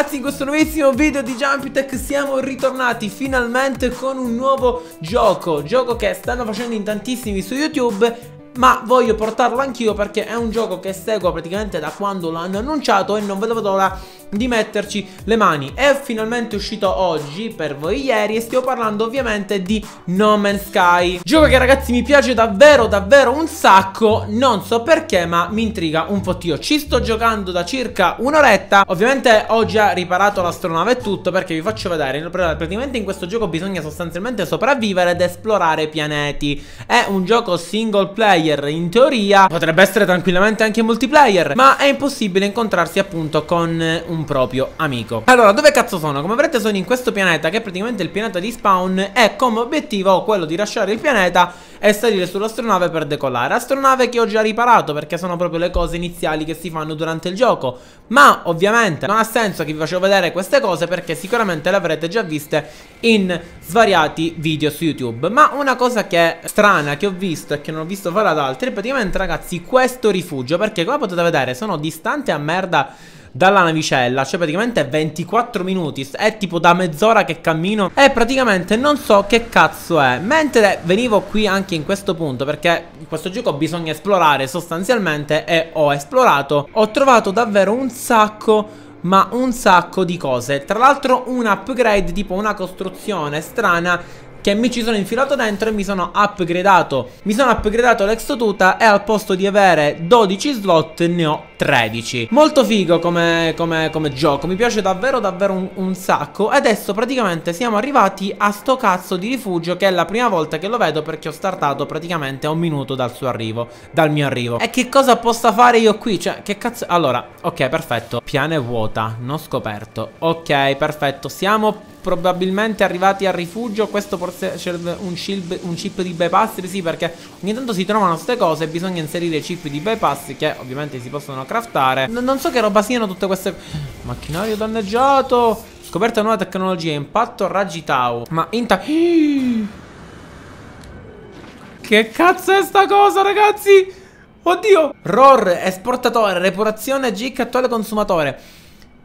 ragazzi in questo nuovissimo video di Jumpitech siamo ritornati finalmente con un nuovo gioco. Gioco che stanno facendo in tantissimi su YouTube ma voglio portarlo anch'io perché è un gioco che seguo praticamente da quando l'hanno annunciato e non vedo l'ora di metterci le mani. È finalmente uscito oggi per voi ieri e stiamo parlando ovviamente di No Man's Sky. Gioco che ragazzi mi piace davvero davvero un sacco. Non so perché ma mi intriga un po' io Ci sto giocando da circa un'oretta. Ovviamente ho già riparato l'astronave e tutto perché vi faccio vedere. Praticamente in questo gioco bisogna sostanzialmente sopravvivere ed esplorare pianeti. È un gioco single player in teoria. Potrebbe essere tranquillamente anche multiplayer Ma è impossibile incontrarsi appunto con un un proprio amico. Allora dove cazzo sono? Come vedrete sono in questo pianeta che è praticamente il pianeta di spawn E come obiettivo ho quello di lasciare il pianeta e salire sull'astronave per decollare. Astronave che ho già riparato perché sono proprio le cose iniziali che si fanno durante il gioco. Ma ovviamente non ha senso che vi facevo vedere queste cose perché sicuramente le avrete già viste in svariati video su YouTube. Ma una cosa che è strana che ho visto e che non ho visto fare ad altri praticamente ragazzi questo rifugio. Perché come potete vedere sono distante a merda dalla navicella Cioè praticamente 24 minuti È tipo da mezz'ora che cammino E praticamente non so che cazzo è. Mentre venivo qui anche in questo punto Perché in questo gioco bisogna esplorare sostanzialmente E ho esplorato Ho trovato davvero un sacco ma un sacco di cose. Tra l'altro un upgrade tipo una costruzione strana che mi ci sono infilato dentro e mi sono upgradato. Mi sono upgradato l'exotuta e al posto di avere 12 slot ne ho 13 Molto figo come, come, come gioco Mi piace davvero davvero un, un, sacco. E adesso praticamente siamo arrivati a sto cazzo di rifugio Che è la prima volta che lo vedo perché ho startato praticamente a un minuto dal suo arrivo Dal mio arrivo. E che cosa possa fare io qui? Cioè che cazzo Allora ok perfetto. Piane vuota non scoperto. Ok perfetto. Siamo probabilmente arrivati al rifugio. Questo forse c'è un, un, chip di bypass? Sì perché ogni tanto si trovano queste cose bisogna inserire chip di bypass Che ovviamente si possono craftare. N Non so che roba siano tutte queste Macchinario danneggiato. Scoperta nuova tecnologia Impatto raggi tau. Ma inta Che cazzo è sta cosa ragazzi? Oddio! ROR esportatore Reputazione GIC attuale consumatore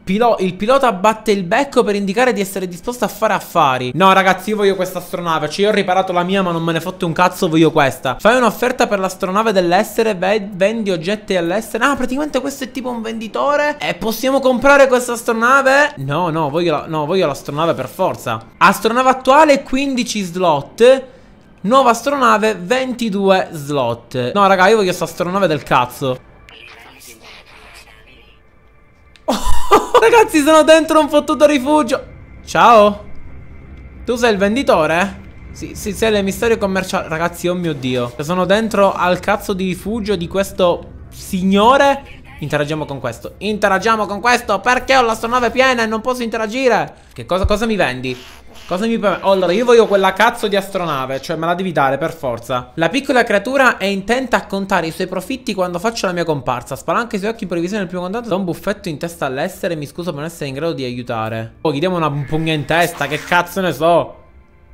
Pilo il pilota batte il becco per indicare di essere disposto a fare affari. No, ragazzi, io voglio questa astronave. Cioè, io ho riparato la mia, ma non me ne fotte un cazzo, voglio questa. Fai un'offerta per l'astronave dell'essere, vendi oggetti all'essere. Ah, praticamente questo è tipo un venditore. E possiamo comprare questa astronave? No, no, voglio, la, no, voglio l'astronave per forza. Astronave attuale, 15 slot. Nuova astronave, 22 slot. No, raga, io voglio questa astronave del cazzo. Ragazzi sono dentro un fottuto rifugio. Ciao. Tu sei il venditore? Sì, sì, sei l'emissario commerciale Ragazzi, oh mio Dio. Sono dentro al cazzo di rifugio di questo signore. Interagiamo con questo. Interagiamo con questo Perché ho l'astronave piena e non posso interagire. Che cosa, cosa mi vendi? Cosa mi permette? Allora, io voglio quella cazzo di astronave, cioè me la devi dare per forza. La piccola creatura è intenta a contare i suoi profitti quando faccio la mia comparsa. Spalanca i suoi occhi in previsione del primo contatto. Da un buffetto in testa all'essere e mi scuso per non essere in grado di aiutare. Oh, gli diamo una pugna in testa, che cazzo ne so.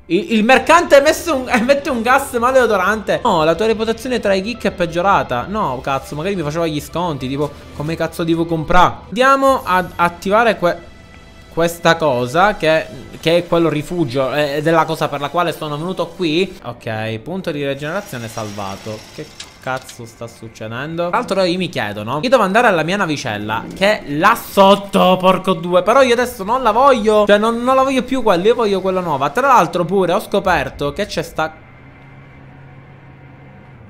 Il, il mercante un, emette un gas maleodorante. No, la tua reputazione tra i geek è peggiorata. No, cazzo, magari mi faceva gli sconti. Tipo, come cazzo devo comprare? Andiamo ad attivare que questa cosa che, che, è quello rifugio ed è la cosa per la quale sono venuto qui Ok, punto di rigenerazione salvato Che cazzo sta succedendo? Tra l'altro io mi chiedo, no? Io devo andare alla mia navicella Che è là sotto, porco due Però io adesso non la voglio Cioè non, non la voglio più quella, io voglio quella nuova Tra l'altro pure ho scoperto che c'è sta...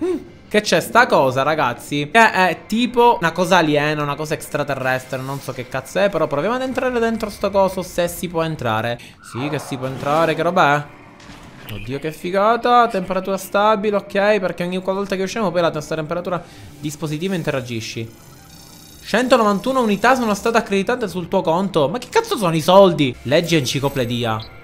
Mm. Che c'è sta cosa, ragazzi Che è tipo una cosa aliena, una cosa extraterrestre Non so che cazzo è Però proviamo ad entrare dentro sto coso Se si può entrare Sì che si può entrare, che roba è? Oddio che figata Temperatura stabile, ok Perché ogni volta che usciamo poi la nostra temperatura dispositivo interagisci 191 unità sono state accreditate sul tuo conto Ma che cazzo sono i soldi? Leggi enciclopedia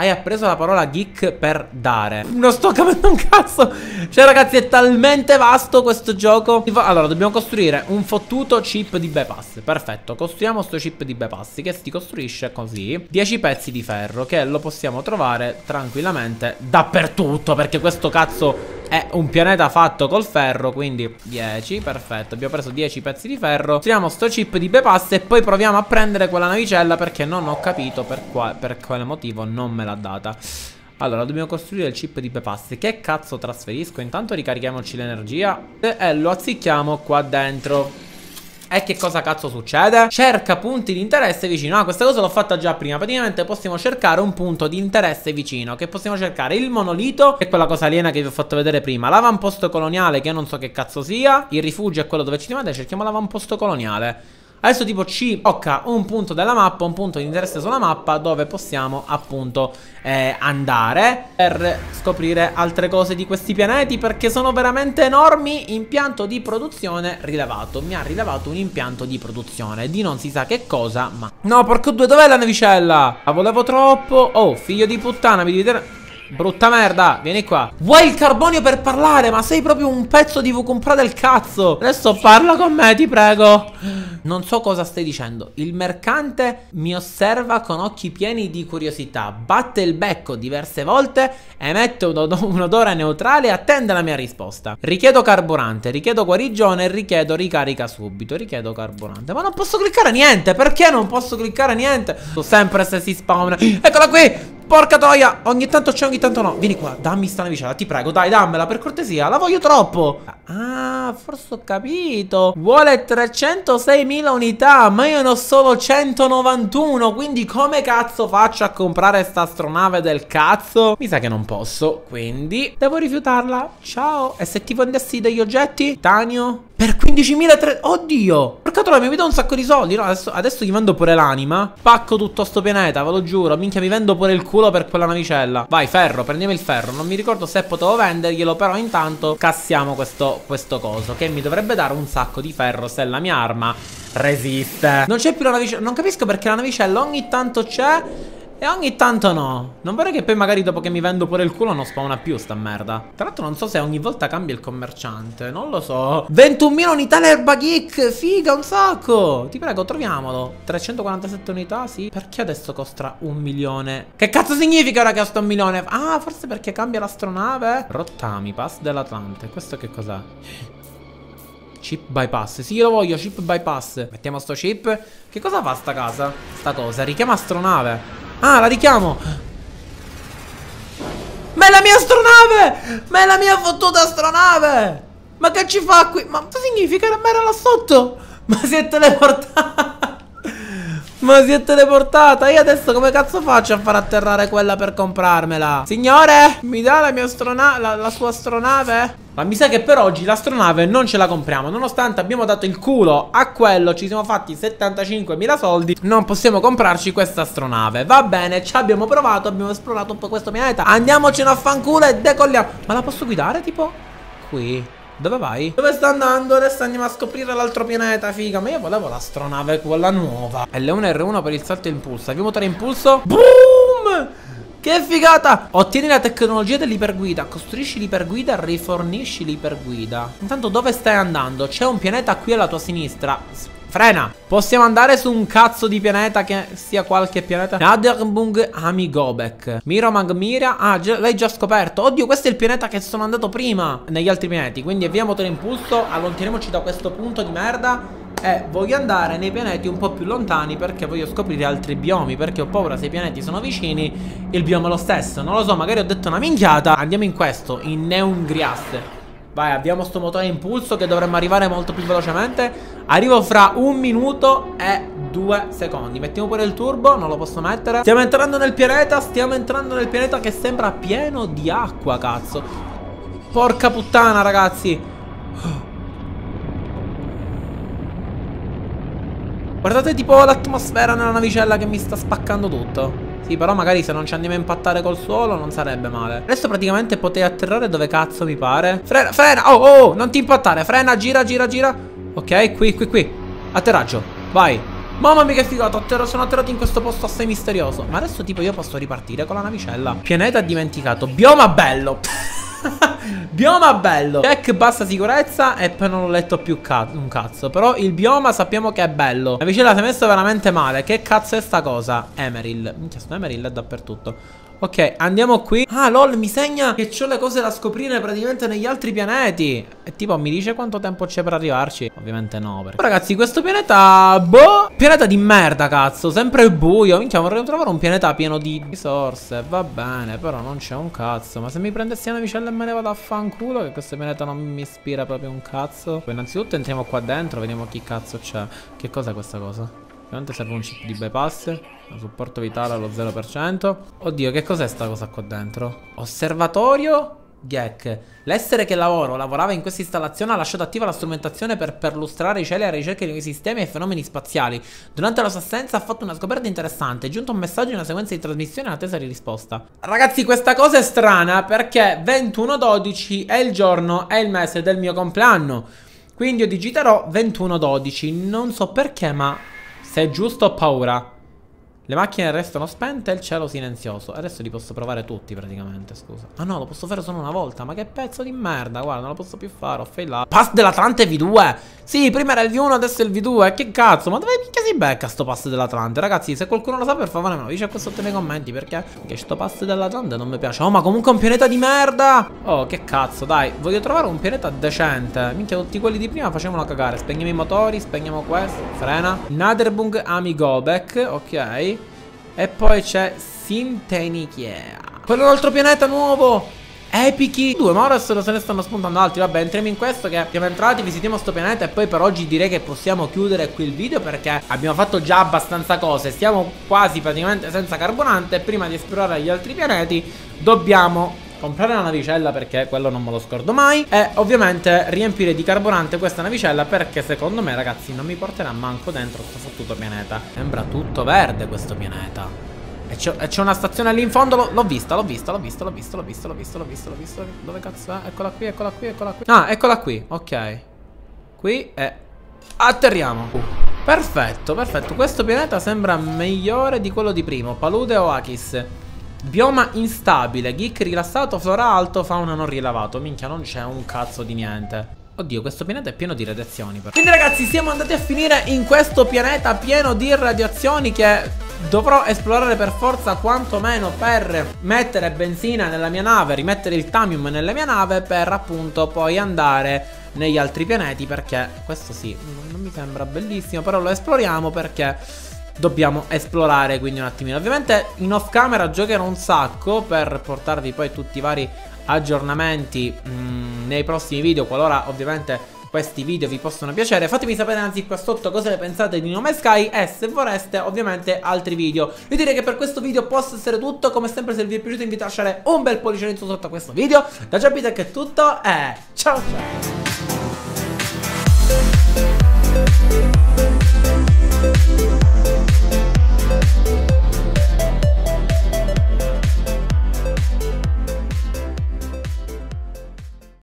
Hai appreso la parola geek per dare. Non sto capendo un cazzo. Cioè, ragazzi, è talmente vasto questo gioco. Allora, dobbiamo costruire un fottuto chip di bypass. Perfetto. Costruiamo sto chip di bypass che si costruisce così. 10 pezzi di ferro che lo possiamo trovare tranquillamente dappertutto. Perché questo cazzo è un pianeta fatto col ferro Quindi 10, perfetto. Abbiamo preso 10 pezzi di ferro. Tiriamo sto chip di bypass E poi proviamo a prendere quella navicella Perché non ho capito per, qua, per quale motivo non me l'ha data. Allora, dobbiamo costruire il chip di bypass Che cazzo trasferisco? Intanto ricarichiamoci l'energia E lo azzicchiamo qua dentro e che cosa cazzo succede? Cerca punti di interesse vicino. Ah questa cosa l'ho fatta già prima. Praticamente possiamo cercare un punto di interesse vicino Che possiamo cercare il monolito Che è quella cosa aliena che vi ho fatto vedere prima. L'avamposto coloniale che non so che cazzo sia. Il rifugio è quello dove ci rimane Cerchiamo l'avamposto coloniale Adesso tipo ci tocca un punto della mappa, un punto di interesse sulla mappa dove possiamo appunto eh, andare per scoprire altre cose di questi pianeti perché sono veramente enormi. Impianto di produzione rilevato. Mi ha rilevato un impianto di produzione di non si sa che cosa, ma... No, porco due, dov'è la navicella? La volevo troppo. Oh, figlio di puttana, mi devi. Brutta merda, vieni qua. Vuoi il carbonio per parlare? Ma sei proprio un pezzo di vucumpra del cazzo. Adesso parla con me, ti prego. Non so cosa stai dicendo. Il mercante mi osserva con occhi pieni di curiosità Batte il becco diverse volte Emette un, od un odore neutrale e attende la mia risposta. Richiedo carburante, richiedo guarigione richiedo ricarica subito. Richiedo carburante. Ma non posso cliccare niente Perché non posso cliccare niente? So sempre se si spawna. Eccola qui Porca troia Ogni tanto c'è, ogni tanto no Vieni qua, dammi sta navicella, ti prego Dai, dammela per cortesia La voglio troppo Ah, forse ho capito Vuole 306.000 unità Ma io ne ho solo 191 Quindi come cazzo faccio a comprare sta astronave del cazzo? Mi sa che non posso Quindi devo rifiutarla Ciao E se ti vendessi degli oggetti? Titanio? Per 15.000 Oddio Porca troia mi do un sacco di soldi No adesso, adesso gli vendo pure l'anima. Pacco tutto sto pianeta Ve lo giuro. Minchia mi vendo pure il culo per quella navicella. Vai ferro Prendiamo il ferro. Non mi ricordo se potevo venderglielo Però intanto cassiamo questo, questo coso Che mi dovrebbe dare un sacco di ferro Se la mia arma resiste. Non c'è più la navicella Non capisco perché la navicella ogni tanto c'è e ogni tanto no. Non vorrei che poi magari dopo che mi vendo pure il culo non spawna più sta merda. Tra l'altro non so se ogni volta cambia il commerciante Non lo so. 21.000 unità l'erba geek Figa un sacco. Ti prego troviamolo. 347 unità sì. Perché adesso costa un milione? Che cazzo significa ora che costa un milione? Ah forse perché cambia l'astronave? Rottami pass dell'Atlante. Questo che cos'è? Chip bypass. Sì lo voglio chip bypass. Mettiamo sto chip. Che cosa fa sta casa? Sta cosa Richiama astronave Ah, la richiamo. Ma è la mia astronave! Ma è la mia fottuta astronave! Ma che ci fa qui? Ma cosa significa? Ma era là sotto! Ma si è teleportata! Ma si è teleportata. Io adesso come cazzo faccio a far atterrare quella per comprarmela? Signore Mi dà la mia astronave la, la sua astronave? Ma mi sa che per oggi l'astronave non ce la compriamo. Nonostante abbiamo dato il culo a quello Ci siamo fatti 75.000 soldi. Non possiamo comprarci questa astronave. Va bene ci abbiamo provato Abbiamo esplorato un po' questo pianeta. Andiamocene a fanculo e decolliamo. Ma la posso guidare tipo? Qui dove vai? Dove sta andando? Adesso andiamo a scoprire l'altro pianeta, figa. Ma io volevo l'astronave, quella nuova. L1 R1 per il salto impulso. Abbiamo motore impulso. Boom! Che figata! Ottieni la tecnologia dell'iperguida. Costruisci l'iperguida e rifornisci l'iperguida. Intanto dove stai andando? C'è un pianeta qui alla tua sinistra. Frena. Possiamo andare su un cazzo di pianeta che sia qualche pianeta? Naderbung Amigobek. Miro Magmira. Ah l'hai già scoperto. Oddio questo è il pianeta che sono andato prima Negli altri pianeti. Quindi avvia motore impulso Allontaniamoci da questo punto di merda. E voglio andare nei pianeti un po' più lontani perché voglio scoprire altri biomi Perché ho paura se i pianeti sono vicini il bioma è lo stesso. Non lo so, magari ho detto una minchiata. Andiamo in questo, in Neungriasse Vai, abbiamo sto motore a impulso che dovremmo arrivare molto più velocemente. Arrivo fra un minuto e due secondi. Mettiamo pure il turbo, non lo posso mettere. Stiamo entrando nel pianeta, stiamo entrando nel pianeta che sembra pieno di acqua, cazzo. Porca puttana, ragazzi Guardate tipo l'atmosfera nella navicella che mi sta spaccando tutto sì, però magari se non ci andiamo a impattare col suolo non sarebbe male. Adesso praticamente potei atterrare dove cazzo mi pare. Frena, frena, oh, oh, oh non ti impattare. Frena, gira, gira, gira. Ok, qui, qui, qui. Atterraggio, vai. Mamma mia che figata, sono atterrato in questo posto assai misterioso. Ma adesso tipo io posso ripartire con la navicella. Pianeta dimenticato. Bioma bello. bioma bello. Check bassa sicurezza e poi non ho letto più ca un cazzo. Però il bioma sappiamo che è bello. La vicina si è messa veramente male. Che cazzo è sta cosa? Emeril. Minchia sto Emeril è dappertutto Ok, andiamo qui. Ah, lol, mi segna che ho le cose da scoprire praticamente negli altri pianeti. E tipo, mi dice quanto tempo c'è per arrivarci? Ovviamente no, perché... Ragazzi, questo pianeta... Boh Pianeta di merda, cazzo Sempre buio. Minchia, vorrei trovare un pianeta pieno di risorse. Va bene, però non c'è un cazzo. Ma se mi prendessi una vicella e me ne vado a fanculo Che questo pianeta non mi ispira proprio un cazzo. Poi innanzitutto entriamo qua dentro Vediamo chi cazzo c'è. Che cos'è questa cosa? Ovviamente serve un chip di bypass Supporto vitale allo 0% Oddio che cos'è sta cosa qua dentro? Osservatorio Gek L'essere che lavoro lavorava in questa installazione ha lasciato attiva la strumentazione per perlustrare i cieli alla ricerca di nuovi sistemi e fenomeni spaziali. Durante la sua assenza ha fatto una scoperta interessante. È giunto un messaggio in una sequenza di trasmissione in attesa di risposta. Ragazzi, questa cosa è strana perché 21-12 è il giorno, è il mese del mio compleanno. Quindi io digiterò 21-12. Non so perché, ma se è giusto ho paura. Le macchine restano spente e il cielo silenzioso. Adesso li posso provare tutti praticamente, scusa. Ah no, lo posso fare solo una volta. Ma che pezzo di merda, guarda, non lo posso più fare. Ho failato. Pass dell'Atlante V2. Sì, prima era il V1, adesso è il V2. Che cazzo, ma dove minchia si becca sto pass dell'Atlante? Ragazzi, se qualcuno lo sa, per favore me lo dice qua sotto nei commenti. Perché che sto pass dell'Atlante non mi piace. Oh, ma comunque è un pianeta di merda. Oh, che cazzo, dai. Voglio trovare un pianeta decente. Minchia, tutti quelli di prima facevano cagare. Spegniamo i motori, spegniamo questo. Frena. Naderbung Amigobek, ok. E poi c'è Sintenichea. Quello è un altro pianeta nuovo. Epichi Due, ma ora se ne stanno spuntando altri Vabbè, entriamo in questo che siamo entrati, visitiamo sto pianeta E poi per oggi direi che possiamo chiudere qui il video Perché abbiamo fatto già abbastanza cose Stiamo quasi praticamente senza carbonante Prima di esplorare gli altri pianeti Dobbiamo comprare una navicella perché quello non me lo scordo mai e ovviamente riempire di carburante questa navicella perché secondo me ragazzi non mi porterà manco dentro questo fottuto pianeta. Sembra tutto verde questo pianeta. E c'è una stazione lì in fondo, l'ho vista, l'ho vista, l'ho vista, l'ho vista, l'ho vista, l'ho vista, l'ho vista, l'ho vista. Dove cazzo è? Eccola qui, eccola qui, eccola qui. Ah, eccola qui, ok. Qui e atterriamo. Perfetto, perfetto. Questo pianeta sembra migliore di quello di primo. Palude o Akis. Bioma instabile, geek rilassato, flora alto, fauna non rilavato. Minchia, non c'è un cazzo di niente. Oddio, questo pianeta è pieno di radiazioni. Però. Quindi ragazzi, siamo andati a finire in questo pianeta pieno di radiazioni che dovrò esplorare per forza quantomeno per mettere benzina nella mia nave, rimettere il tamium nella mia nave per appunto poi andare negli altri pianeti perché questo sì, non mi sembra bellissimo, però lo esploriamo perché dobbiamo esplorare quindi un attimino. Ovviamente in off camera giocherò un sacco per portarvi poi tutti i vari aggiornamenti mh, nei prossimi video Qualora ovviamente questi video vi possono piacere. Fatemi sapere anzi qua sotto cosa ne pensate di Nome Sky E se vorreste ovviamente altri video. Io direi che per questo video possa essere tutto. Come sempre se vi è piaciuto invito a lasciare un bel pollice in su sotto a questo video. Da Giabitech è tutto e ciao ciao.